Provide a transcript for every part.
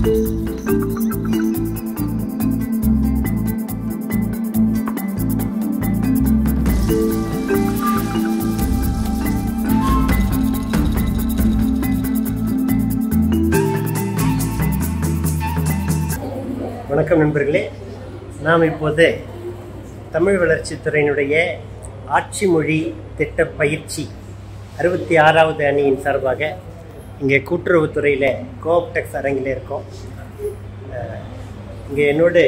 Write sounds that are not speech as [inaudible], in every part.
வணக்கம் நண்பர்களே. நாம் இப்போது தமிழ் வளர்ச்சித்துறையினுடைய ஆட்சி மொழி திட்ட பயிற்சி அறுபத்தி ஆறாவது அணியின் சார்பாக இங்கே கூட்டுறவுத்துறையில் கோஆப்டெக்ஸ் அரங்கில் இருக்கோம். இங்கே என்னோடு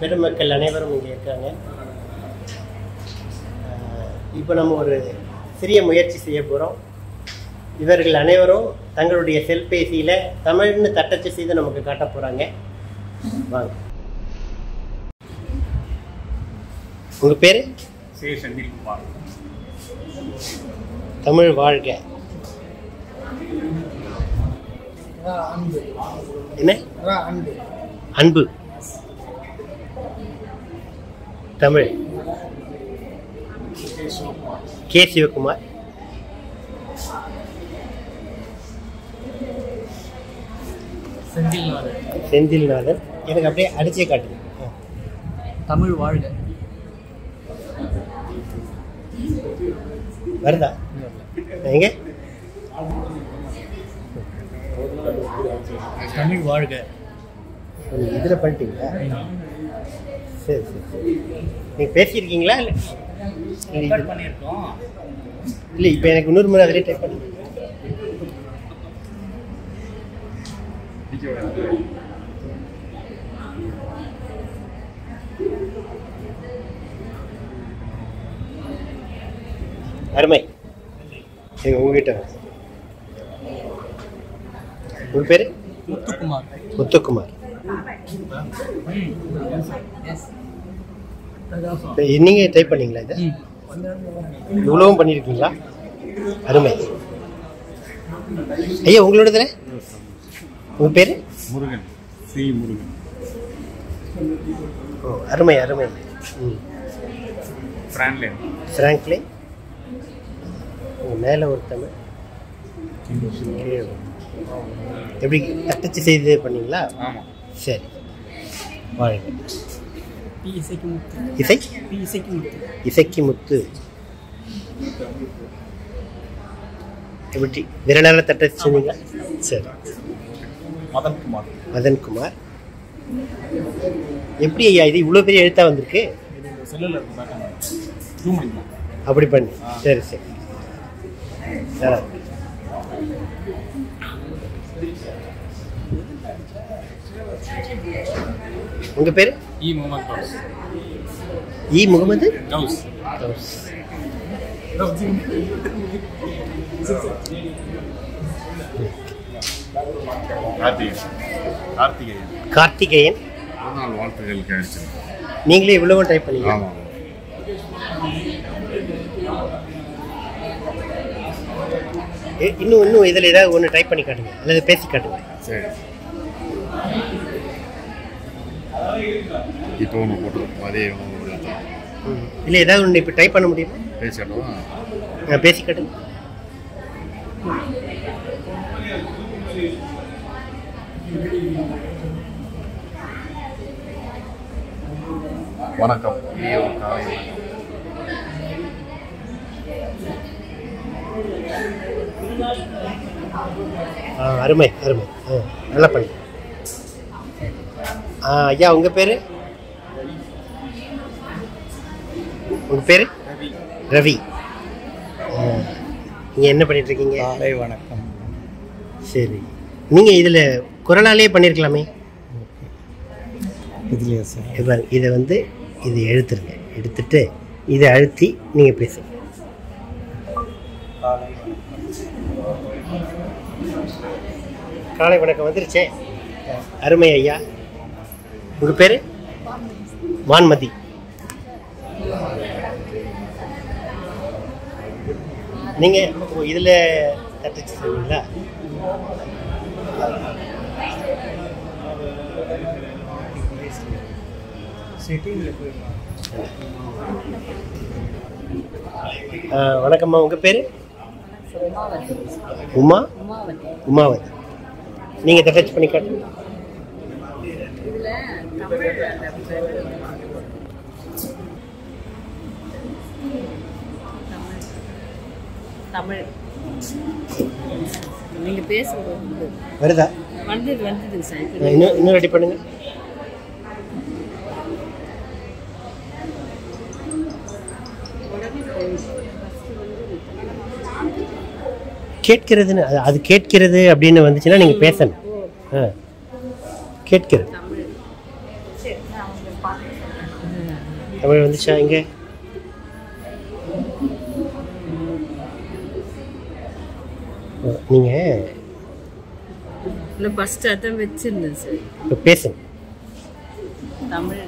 பெருமக்கள் அனைவரும் இங்கே இருக்காங்க. இப்போ நம்ம ஒரு சிறிய முயற்சி செய்ய போகிறோம் இவர்கள் அனைவரும் தங்களுடைய செல்பேசியில் தமிழ்னு தட்டச்சு செய்து நமக்கு காட்ட போகிறாங்க வாங்க. உங்கள் பேர்? சே செந்தில்குமார் தமிழ் வாழ்க. என்ன? அன்பு. அன்பு தமிழ். கே. சிவகுமார். செந்தில்நாதன். செந்தில்நாதன். எனக்கு அப்படியே அடிச்சே காட்டுங்க. ஆ. தமிழ் வாழ்க. வருதா? எங்க? தமிழ் வாழ்க. இதில் பண்ணிட்டீங்களா? சரி சரி சரி. நீங்கள் பேசியிருக்கீங்களா? இல்லை பண்ணியிருக்கோம். இல்லை இப்போ எனக்கு இன்னொரு முறை அதிலே டைப் பண்ணி அருமை. உங்ககிட்ட உங்க பேர்? முத்துக்குமார். முத்துக்குமார். எஸ் இப்ப நீங்க டைப் பண்ணீங்களா இது? இவ்வளவும் பண்ணியிருக்கீங்களா அருமை. ஐயா உங்களோடதுல உங்க பேரு? முருகன். சி. முருகன். ஓ அருமை அருமை. ம். பிரான்லேன் ஃப்ராங்க்லி உங்க மேலே ஒரு தமிழ். கீழே ஒரு. எப்படி தட்டச்சு செய்து பண்ணீங்களா? ஆமாம் சரி. இசை? பி இசைக்கு முத்து. எப்படி விரலால் தட்டச்சு செஞ்சீங்களா சரி. மதன்குமார். மதன்குமார். எப்படி ஐயா இது இவ்வளோ பெரிய எழுத்தா வந்திருக்கு? இது செல்லில் இருக்கு பேக்கன் ஜூம் பண்ணிக்கலாம் அப்படி பண்ணி. சரி சரி. நல்லா உங்க பேரு? இ முகமது கவுஸ் இ முகமது? கவுஸ். கவுஸ். கார்த்திகேயன். வாழ்த்துக்கள் நீங்களே இவ்வளவு டைப் பண்ணீங்க. ஆமாம் இன்னும் இன்னும் இதில் ஏதாவது ஒன்று டைப் பண்ணி காட்டுங்க. அல்லது பேசி காட்டுங்க. சரி. இப்போ ஒன்று போட்டுருக்கோம். அதே ஒன்று. இல்லை ஏதாவது ஒன்று இப்போ டைப் பண்ண முடியுமா? பேசிட்டோம்? ஆ, பேசி காட்டுங்க வணக்கம் அருமை அருமை. நல்லா பண்ணி ஐயா உங்கள் பேர்? உங்கள் பேர்? ரவி. நீங்கள் என்ன பண்ணிட்டு இருக்கீங்க? காலை வணக்கம். சரி. நீங்கள் இதில் குரலாலே பண்ணியிருக்கலாமே இதுலையா சார்? இது வந்து இது எழுத்துருங்க. எடுத்துட்டு இதை அழுத்தி நீங்கள் பேசுங்க. காலை காலை வணக்கம். வந்துருச்சே. அருமை ஐயா. உங்கள் பேர்? வான்மதி. நீங்கள் இதில் தட்டச்சு செய்வீங்களா வணக்கம்மா உங்கள் பேர்? உமா? உமாவதி. நீங்கள் தட்டச்சு பண்ணி காட்டுங்க. தமிழ். நீங்க வருதா? இன்னும் இன்னும் ரெடி பண்ணுங்க. கேட்கிறதுன்னு அது கேட்கிறது அப்படின்னு வந்துச்சுன்னா நீங்கள் பேசணும். ஆ. கேட்கிறது. தமிழ் வந்துச்சா இங்கே நீங்கள் இல்லை ஃபர்ஸ்ட் அதான் வச்சிருந்தேன் சார் இப்போ பேசுங்க தமிழ்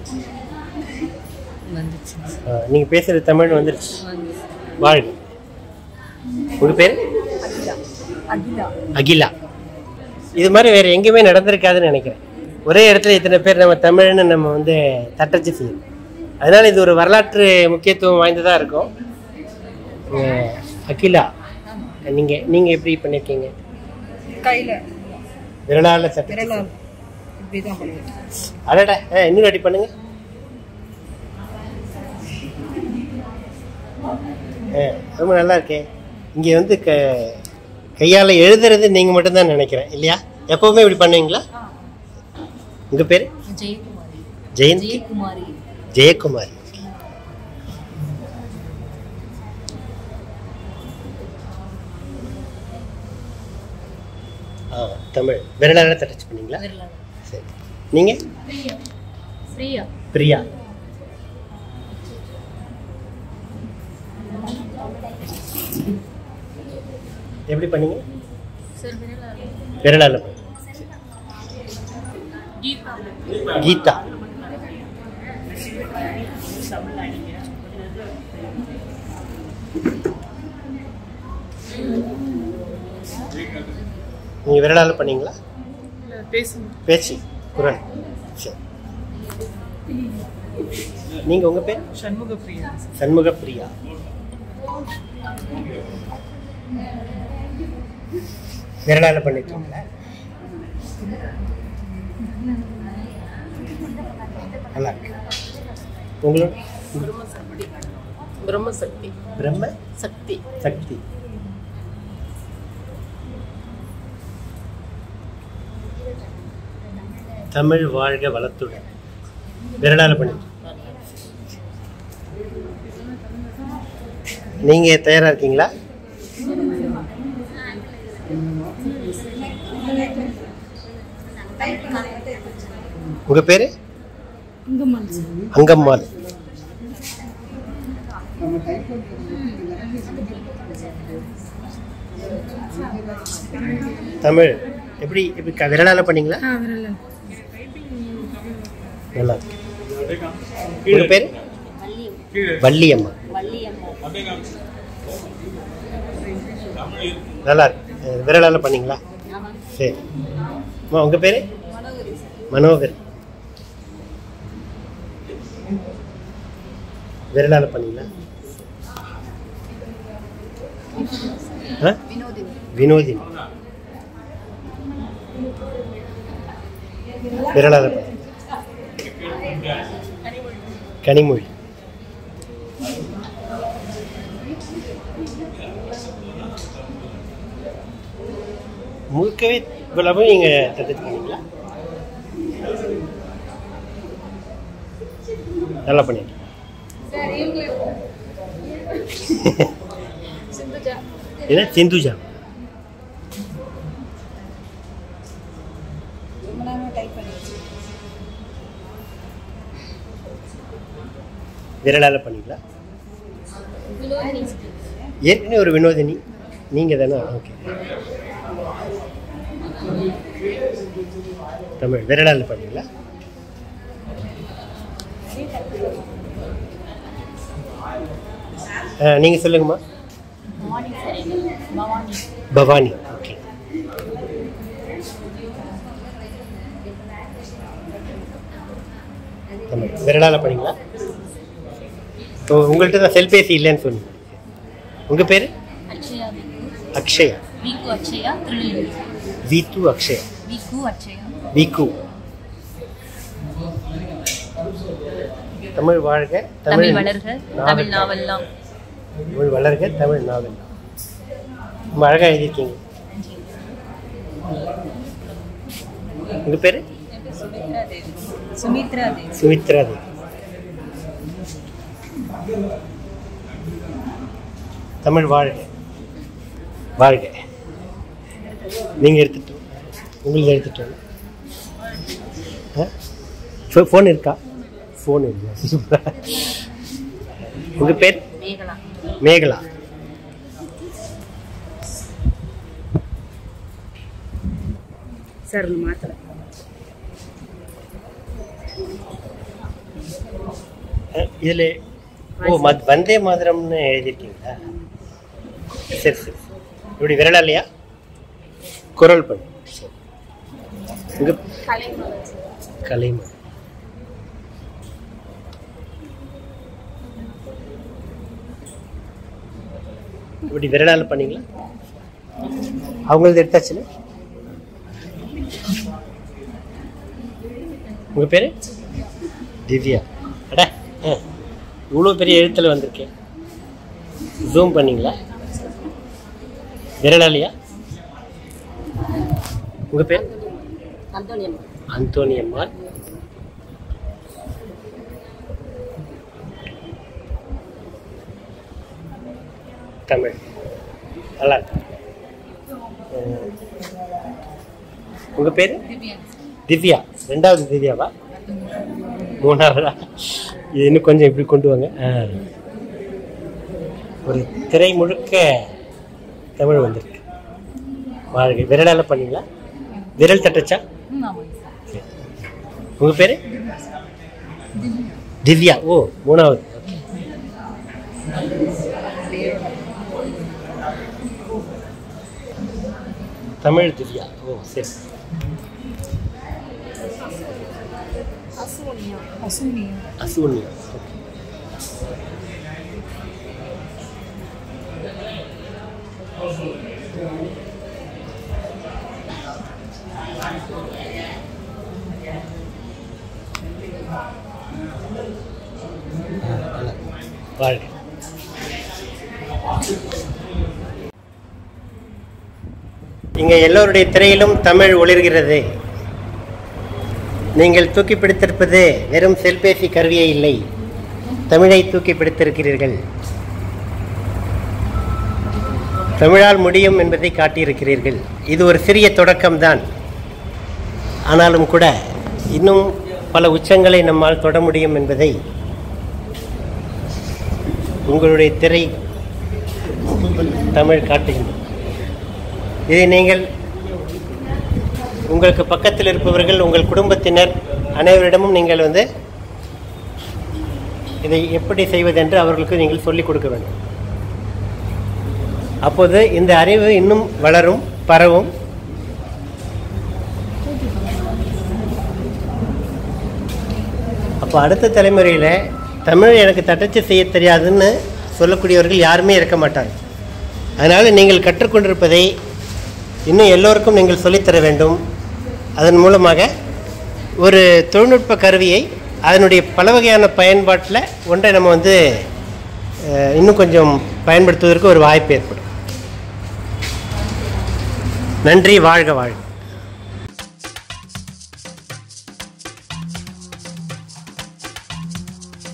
வந்துச்சு நீங்கள் பேசுகிறது தமிழ் வந்துருச்சு வாழ்க உங்கள் பேர் அகிலா இது மாதிரி வேறு எங்கேயுமே நடந்திருக்காதுன்னு நினைக்கிறேன். ஒரே இடத்துல இத்தனை பேர் நம்ம தமிழ்னு நம்ம வந்து தட்டச்சு செய்யணும். அதனால் இது ஒரு வரலாற்று முக்கியத்துவம் வாய்ந்ததாக இருக்கும். அகிலா நீங்கள் நீங்கள் எப்படி பண்ணியிருக்கீங்க கையில். விரலால் பண்ணுவேன். அடடா ஆ இன்னும் ரெடி பண்ணுங்க. ஆ ரொம்ப நல்லா இருக்கே. இங்கே வந்து க கையால் எழுதுறது நீங்கள் மட்டும்தான் நினைக்கிறேன் இல்லையா? எப்போவுமே இப்படி பண்ணுவீங்களா? உங்கள் பேர்? ஜெயந்தி. ஜெயக்குமாரி. ஆ தமிழ். விரலால் தட்டச்சு பண்ணீங்களா? சரி. நீங்கள் ஃப்ரீயா பிரியா. எப்படி பண்ணீங்க? விரலால். கீதா. நீங்கள் விரலால் பண்ணீங்களா? பேச்சு குரல். சரி. நீங்கள் உங்கள் பேர்? சண்முக பிரியா சண்முக பிரியா விரலால் பண்ணிருக்கீங்களா நல்லா இருக்கு. உங்களோட பிரம்மசக்தி பிரம்ம சக்தி. சக்தி. தமிழ் வாழ்க வளத்துடன். விரலால் பண்ணி நீங்க தயாரா இருக்கீங்களா? உங்க பேரு? அங்கம்மாள். தமிழ். எப்படி எப்படி விரலால பண்ணீங்களா? நல்லா இருக்கு. பேரு? வள்ளியம்மா. நல்லா இருக்கு. விரலால பண்ணீங்களா? சரி. அம்மா உங்க பேரு? மனோகர். விரலால பண்ணீங்களா? வினோதினி. விரலாத கனிமொழி. முழுக்கவே இவ்வளவு நீங்க தடுத்து பண்ணீங்களா நல்லா பண்ணிருக்கீங்க [laughs] என்ன சிந்துஜா விரலால் பண்ணிக்கலாம். ஏற்கனவே ஒரு வினோதினி. நீங்கள் தானே? ஓகே. தமிழ் விரலால் பண்ணிக்கலாம். ஆ, சொல்லுங்கம்மா. பவானி ஓகே தமிழ் விரலால பண்ணீங்களா ஓ உங்கள்கிட்ட தான் செல்பேசி இல்லைன்னு சொன்னீங்க உங்கள் பேர்? அக்ஷயா. அக்ஷயா. விகு அக்ஷயா திருநெல்வேலி. வீத்து அக்ஷயா. விகு அக்ஷயா. விகு தமிழ் வாழ்க தமிழ் வளர்க தமிழ் நாவல். நாவல்லாம். தமிழ் வளர்க தமிழ் நாவல். ரொம்ப அழகாக எழுதியிருக்கீங்க. உங்கள் பேர்? சுமித்ரா தேவி. சுமித்ரா தேவி தமிழ் வாழ்க. வாழ்க. நீங்கள் எடுத்துட்டோம் உங்களுக்கு எடுத்துட்டோம் ஃபோன் இருக்கா? ஃபோன் இருக்கா உங்கள் பேர்? மேகலா. மேகலா. சார் மாத்திரை இதில் ஓ மத் வந்தே மாதிரம்னு எழுதியிருக்கீங்களா சரி சரி. இப்படி விரலாலையா குரல் பண்ணு. சரி. உங்கள் இப்படி விரலால் பண்ணீங்களா? அவங்களது எடுத்தாச்சுல? உங்கள் பேர்? திவ்யா. அட ஆ. இவ்வளோ பெரிய எழுத்தில் வந்திருக்கேன் ஜூம் பண்ணீங்களா? விரலாலியா? உங்கள் பேர்? அந்தோனியம்மாள் தமிழ் நல்லா இருக்கு அஹ், உங்க பேரு திவ்யா ரெண்டாவது திவ்யாவா மூணாவதா இது இன்னும் கொஞ்சம் இப்படி கொண்டு வாங்க. ஒரு திரை முழுக்க தமிழ் வந்திருக்கு வாழ்க விரலால பண்ணீங்களா விரல் தட்டுச்சா சரி. உங்க பேரு திவ்யா ஓ மூணாவது தமிழ் திவ்யா. ஓ சரி. அசுவன்யா. ஓகே. வாழ்க இங்கே எல்லோருடைய திரையிலும் தமிழ் ஒளிர்கிறது. நீங்கள் தூக்கி பிடித்திருப்பது வெறும் செல்பேசி கருவியே இல்லை. தமிழை தூக்கி பிடித்திருக்கிறீர்கள். தமிழால் முடியும் என்பதை காட்டியிருக்கிறீர்கள். இது ஒரு சிறிய தொடக்கம்தான். ஆனாலும் கூட இன்னும் பல உச்சங்களை நம்மால் தொட முடியும் என்பதை உங்களுடைய திரை தமிழ் காட்டுகின்றன இதை நீங்கள் உங்களுக்கு பக்கத்தில் இருப்பவர்கள் உங்கள் குடும்பத்தினர் அனைவரிடமும் நீங்கள் வந்து இதை எப்படி செய்வதென்று அவர்களுக்கு நீங்கள் சொல்லிக் கொடுக்க வேண்டும். அப்போது இந்த அறிவு இன்னும் வளரும் பரவும். அப்போ அடுத்த தலைமுறையில் தமிழ் எனக்கு தட்டச்சு செய்ய தெரியாதுன்னு சொல்லக்கூடியவர்கள் யாருமே இருக்க மாட்டாங்க அதனால் நீங்கள் கற்றுக்கொண்டிருப்பதை இன்னும் எல்லோருக்கும் நீங்கள் சொல்லித்தர வேண்டும். அதன் மூலமாக ஒரு தொழில்நுட்ப கருவியை அதனுடைய பல வகையான பயன்பாட்டில் ஒன்றை நம்ம வந்து இன்னும் கொஞ்சம் பயன்படுத்துவதற்கு ஒரு வாய்ப்பு ஏற்படும். நன்றி வாழ்க வாழ்க.